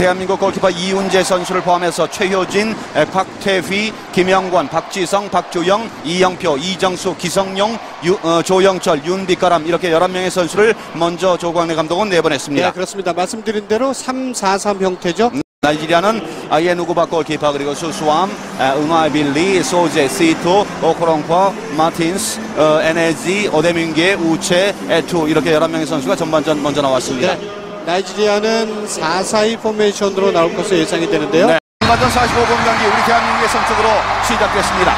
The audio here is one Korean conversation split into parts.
대한민국 골키퍼 이훈재 선수를 포함해서 최효진, 에, 곽태휘, 김영권, 박지성, 박주영, 이영표, 이정수, 기성용, 유- 어, 조영철, 윤빛가람 이렇게 11명의 선수를 먼저 조광래 감독은 내보냈습니다. 네, 그렇습니다. 말씀드린 대로 3-4-3 형태죠. 나이지리아는 아예 누구바 골키퍼 그리고 수수암, 은화빌리, 소제, 시토, 오코롱과, 마틴스, 어, 에네지, 오데민게, 우체, 에투 이렇게 11명의 선수가 전반전 먼저 나왔습니다. 네. 나이지리아는 4-4-2 포메이션으로 나올 것으로 예상이 되는데요. 네. 전반전 45분 경기 우리 대한민국의 선축으로 시작됐습니다.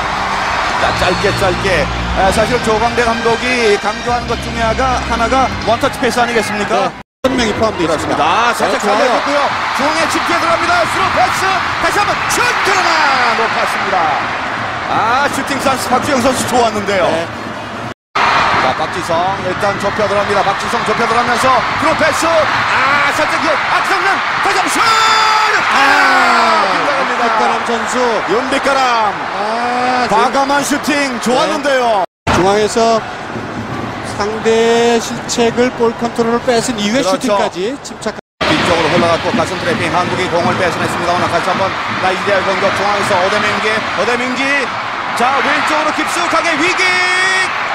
자, 짧게 짧게 아, 사실 조광래 감독이 강조하는 것 중에 하나가, 하나가 원터치 패스 아니겠습니까? 네. 한 명이 포함되어 있습니다. 아, 살짝. 잘렸고요. 중앙에 짧게 들어갑니다. 스루 패스. 다시 한번 슛 그러나 높았습니다. 아, 슈팅 찬스 박주영 선수 좋았는데요. 네. 자, 박지성 일단 좁혀 들어갑니다. 박지성 좁혀 들어가면서 스루 패스. 아, 살짝 길어. 박성남 다시 한번 슛. 아, 빗나갑니다. 박가람 선수. 윤빛가람 아, 과감한 슈팅 좋았는데요. 중앙에서 상대의 실책을 볼 컨트롤을 뺏은 이후에 그렇죠. 슈팅까지 침착. 뒤쪽으로 흘러갔고 가슴 트래핑 한국이 공을 뺏어냈습니다. 오늘 다시 한번 나이지리아 공격 중앙에서 오뎀윙기 오데민기 자 왼쪽으로 깊숙하게 위기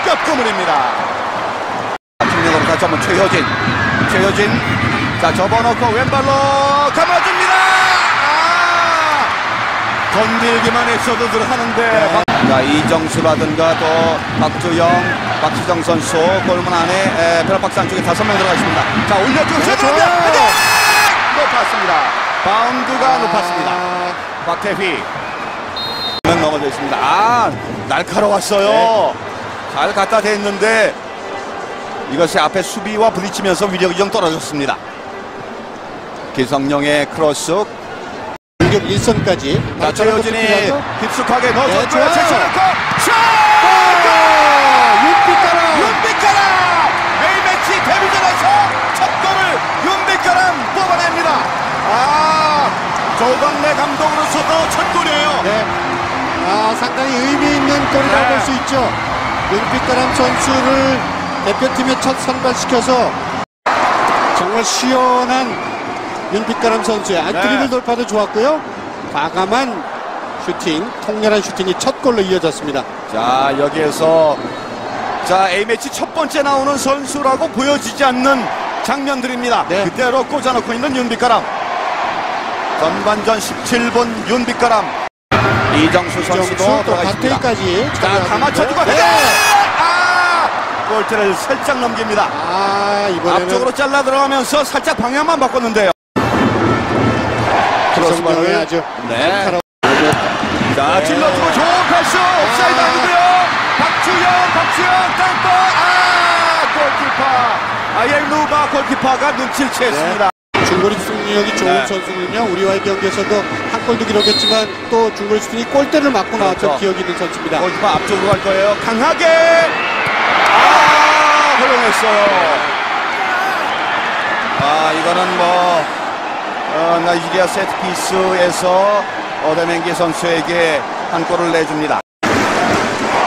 겹구물입니다. 측면으로 다시 한번 최효진 최효진 자 접어놓고 왼발로 감아줍니다. 아 건들기만 했어도 들어가는데 자 이정수라든가 또 박주영 박지정 선수 골문 안에 벼락박스 안쪽에 다섯 명 들어가 있습니다. 자 올려주고 네, 슛 좋아요. 헤딩! 높았습니다. 바운드가 높았습니다. 아, 곽태휘. 면 넘어져 있습니다. 아, 날카로웠어요. 네. 잘 갖다 댔는데 이것이 앞에 수비와 부딪히면서 위력이 좀 떨어졌습니다. 기성용의 크로스. 공격 1선까지. 자, 최효진이 깊숙하게 넣어줬고요. 네. 제쳐놓고 슛! 윤빛가람. 윤빛가람! A매치 데뷔전에서 첫 골을 윤빛가람 뽑아냅니다. 아, 조광래 감독으로서도 첫 골이에요. 네. 아, 상당히 의미 있는 골이라고 네. 볼수 있죠. 윤빛가람 선수를 대표팀에 첫 선발시켜서 정말 시원한 윤빛가람 선수의 아, 네. 드리블 돌파도 좋았고요. 과감한 슈팅, 통렬한 슈팅이 첫 골로 이어졌습니다. 자, 여기에서 자, A매치 첫 번째 나오는 선수라고 보여지지 않는 장면들입니다. 네. 그대로 꽂아놓고 있는 윤빛가람. 전반전 17분 윤빛가람. 이정수 선수도 정수 또 들어가 있습니다. 박태희까지. 자, 다 맞춰주고 네. 헤딩! 아! 골대를 살짝 넘깁니다. 아, 이번에는 앞쪽으로 잘라 들어가면서 살짝 방향만 바꿨는데요. 기성용의 아주 네. 날카로운 자, 찔러주고 좋은 패스. 옵사이드 아. 아니고요. 박주영, 박주영, 땅볼. 아, 골키퍼. 아예누바 골키퍼가 눈치를 채습니다. 중거리 슈팅력이 좋은 네. 선수군요. 우리와의 경기에서도 한 골도 기록했지만 또 중거리 슈팅이 골대를 맞고 나왔던 그렇죠. 기억이 있는 선수입니다. 골키퍼 앞쪽으로 갈 거예요. 강하게. 아, 허용했어요. 아, 이거는 뭐, 어, 나이지리아 세트피스에서 어데맹게 선수에게 한 골을 내줍니다.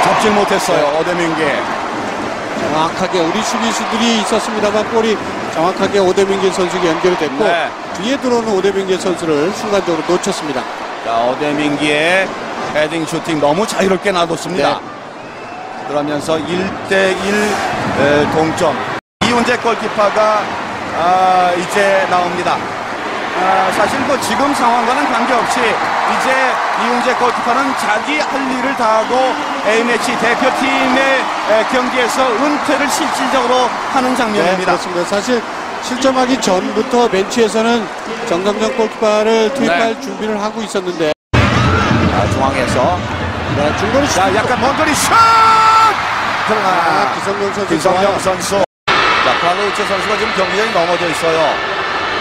잡질 못했어요, 어데맹게. 정확하게 우리 수비수들이 있었습니다만 볼이 정확하게 오데민길 선수에게 연결이 됐고 네. 뒤에 들어오는 오데민길 선수를 순간적으로 놓쳤습니다. 자, 어데민기의 헤딩 슈팅 너무 자유롭게 놔뒀습니다. 네. 그러면서 1대1 동점. 이훈재 골키퍼가 아, 이제 나옵니다. 아, 사실 뭐 지금 상황과는 관계없이 이제 이훈재 골키퍼는 자기 할 일을 다하고 A매치 대표팀의 에, 경기에서 은퇴를 실질적으로 하는 네, 장면입니다. 그렇습니다. 사실 실점하기 전부터 벤치에서는 정성정 골키퍼를 투입할 네. 준비를 하고 있었는데 자, 중앙에서 네, 중거리 슈팅 자, 약간 먼 거리 슛! 아, 그러나 기성용 선수 좋아요. 선수. 자, 카르우체 선수가 지금 경기장에 넘어져 있어요.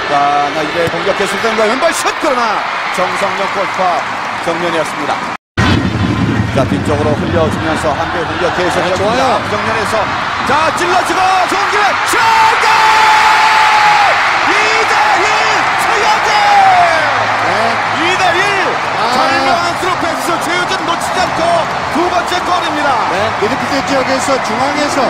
자, 나 이제 공격했을 때는 왼발 슛! 그러나 정성영 골파 정면이었습니다. 자, 뒤쪽으로 흘려주면서 한배 공격 계속 네, 이어집니다. 좋아요. 정면에서 자, 찔러주고 좋은 기회 슛! 골! 2대1 최현재! 네, 2대1 아. 두 번째 골입니다. 네, 미드필드 지역에서 중앙에서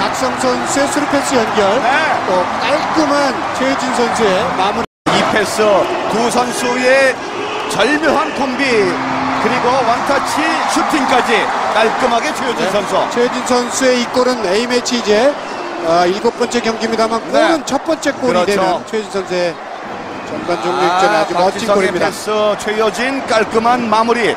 박지성 선수의 스루 패스 연결 네. 또 깔끔한 최효진 선수의 마무리 이 패스 두 선수의 절묘한 콤비 그리고 원터치 슈팅까지 깔끔하게 최효진 네. 선수 최효진 선수의 이 골은 A매치 이제 아, 일곱 번째 경기입니다만 골은 네. 첫 번째 골이 그렇죠. 되는 최효진 선수의 전반 종료 직전 아주 멋진 골입니다. 패스 최효진 깔끔한 마무리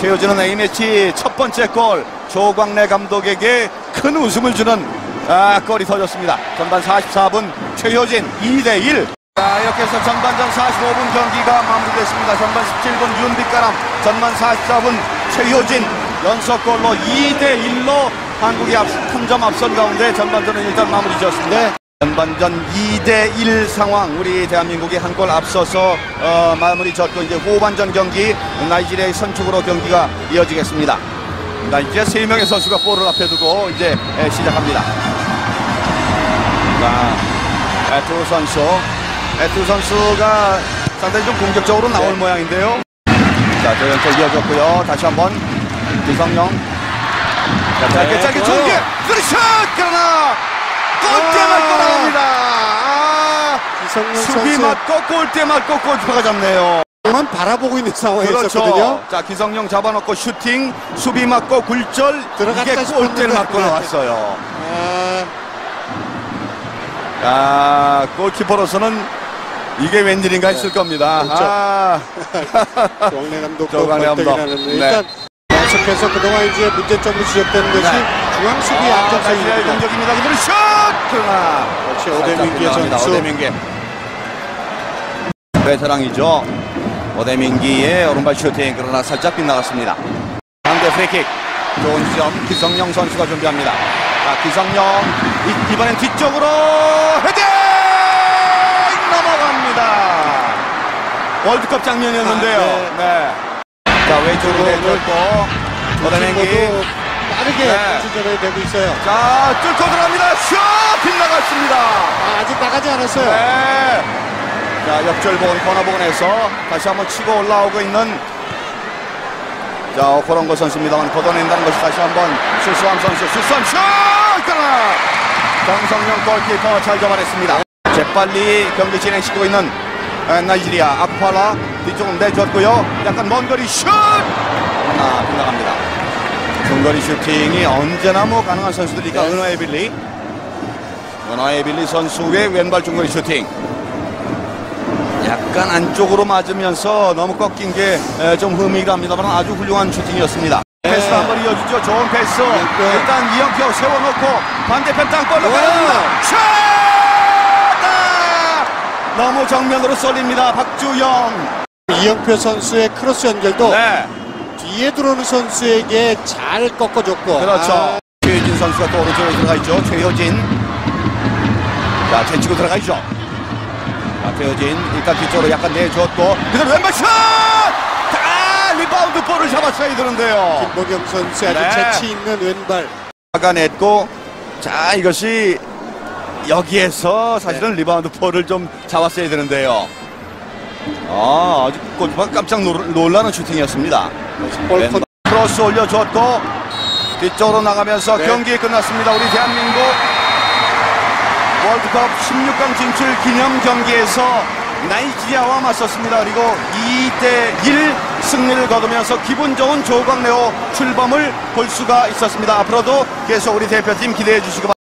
최효진은 A매치 첫 번째 골 조광래 감독에게 큰 웃음을 주는 아, 골이 터졌습니다 전반 44분 최효진 2대1 자 이렇게 해서 전반전 45분 경기가 마무리됐습니다. 전반 17분 윤빛가람 전반 44분 최효진. 연속골로 2대1로 한국이 앞, 한점 앞선 가운데 전반전은 일단 마무리 지었습니다. 네. 전반전 2대1 상황. 우리 대한민국이 한 골 앞서서 어, 마무리 졌고 이제 후반전 경기 나이지리아의 선축으로 경기가 이어지겠습니다. 나이지리아 3명의 선수가 볼을 앞에 두고 이제 에, 시작합니다. 자, 에투 선수 에투 선수가 상당히 좀 공격적으로 나올 네. 모양인데요. 자, 저 연결 이어졌고요. 다시 한번 기성용. 자, 짧게 네, 짧게 게 그렇죠 그러나 골대 아. 맞고 나갑니다. 아, 기성용 수비 맞고 골대 맞고 골대가 잡네요. 만 바라보고 있는 상황이었거든요. 그렇죠 자 기성용 잡아놓고 슈팅 수비 맞고 굴절 이게 골대를 맞고 네. 나왔어요. 아, 아 골키퍼로서는 이게 웬일인가 했을 겁니다. 그렇죠. 아, 조광래 감독도 감독. 네. 일단 계속해서 그동안 이제 문제점으로 지적되는 것이 네. 중앙 수비 아, 안정성입니다. 공격입니다. 그대로 슛! 그러나 그렇지 오대민기 선수 오대민기 베테랑이죠. 오뎀윙기의 오른발 슈팅 그러나 살짝 빗나갔습니다. 상대 프리킥. 좋은 지점. 기성용 선수가 준비합니다. 자 기성용. 이, 이번엔 뒤쪽으로 헤딩 넘어갑니다 월드컵 장면이었는데요 아, 네. 자 왼쪽으로 내줬고 오뎀윙기 모두 빠르게 네. 추진을 되고 있어요. 자 뚫고 들어갑니다 슛 빗나갔습니다 아, 아직 나가지 않았어요. 네. 자, 역절본 코너부근에서 다시 한번 치고 올라오고 있는 자, 오코론고 선수입니다만 걷어낸다는 것이 다시 한번 수수함 선수, 수수함 슛! 정성용 골키퍼 잘 잡아냈습니다. 재빨리 경기 진행시키고 있는 에, 나이지리아 아쿠팔라 뒤쪽은 내줬고요. 약간 먼 거리 슛! 그러나 빗나갑니다. 중거리 슈팅이 언제나 뭐 가능한 선수들이니까 네. 은하의 빌리 은하의 빌리 선수의 왼발 중거리 슈팅 약간 안쪽으로 맞으면서 너무 꺾인 게 좀 흠이긴 합니다만 아주 훌륭한 슈팅이었습니다. 네. 패스 한번 이어주죠. 좋은 패스. 이영표. 일단 이영표 세워놓고 반대편 땅볼로 와. 가릅니다. 슛! 아! 너무 정면으로 쏠립니다. 박주영. 이영표 선수의 크로스 연결도 네. 뒤에 들어오는 선수에게 잘 꺾어줬고 그렇죠. 아, 최효진 선수가 또 오른쪽으로 들어가 있죠. 최효진. 자, 제치고 들어가 있죠. 자, 최효진 일단 뒤쪽으로 약간 내줬고 그대로 왼발 슛! 아, 리바운드 볼을 잡았어야 되는데요. 김보경 선수의 아주 네. 재치 있는 왼발 막아냈고 자, 이것이 여기에서 사실은 네. 리바운드 볼을 좀 잡았어야 되는데요. 아, 아주 골키퍼가 깜짝 놀- 놀라는 슈팅이었습니다. 볼 왼발 컨- 크로스 올려줬고 뒤쪽으로 나가면서 네. 경기 끝났습니다. 우리 대한민국 월드컵 16강 진출 기념 경기에서 나이지리아와 맞섰습니다. 그리고 2대 1 승리를 거두면서 기분 좋은 조광래호 출범을 볼 수가 있었습니다. 앞으로도 계속 우리 대표팀 기대해 주시기 바랍니다.